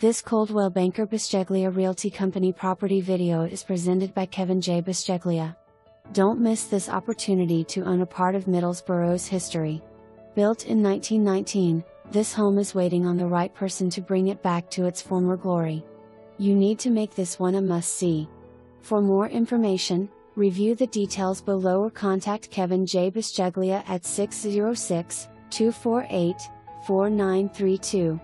This Coldwell Banker Bisceglia Realty Company property video is presented by Kevin J. Bisceglia. Don't miss this opportunity to own a part of Middlesboro's history. Built in 1919, this home is waiting on the right person to bring it back to its former glory. You need to make this one a must see. For more information, review the details below or contact Kevin J. Bisceglia at 606 248 4932.